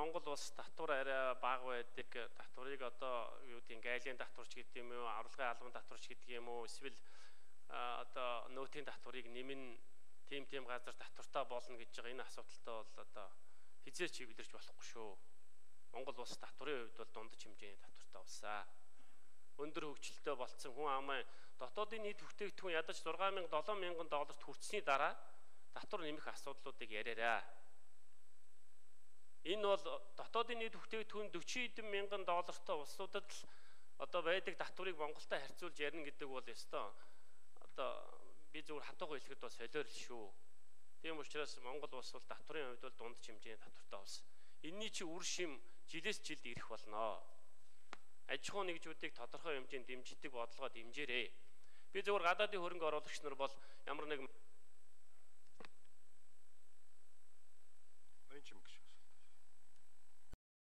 Монгол улс татвар арай бага байдаг. Татварыг одоо юу гэдгийг гайлын татварч гэдэг юм уу, авралгын албан татварч гэдэг юм уу, эсвэл одоо нөөтийн татварыг нэмэн тим тим газар татвартай болно гэж байгаа энэ асуудалтай бол одоо хизээч хөвлөрч болохгүй шүү. Монгол улс татварын хувьд бол дундаж хэмжээний татвартай улсаа. Өндөр хөгжилтэй болцсон хүн амын дотоодын нийт бүтээгдэхүүн ядаж 6000 7000 долларт хүрсний дараа татвар нэмэх асуудлуудыг яриараа. Энэ бол дотоодын нийт бүтээгдэхүүн 40 эдэн мянган доллартай улсуудад л одоо байдаг татварыг Монголтой харьцуулж ярина гэдэг бол ёстой. Одоо би зүгээр хатууга хэлэхэд бас солиорл шүү. Тийм учраас Монгол улс бол татварын хувьд бол дунд хэмжээний татвартай улс. Энийний чи үр шим жилээс жилд ирэх болно. Аж ахуй нэгжүүдийг тодорхой хэмжээнд дэмждэг бодлогоо дэмжээрэй. Би зөвхөн гадаадын хөрөнгө оруулагч нар бол ямар нэгэн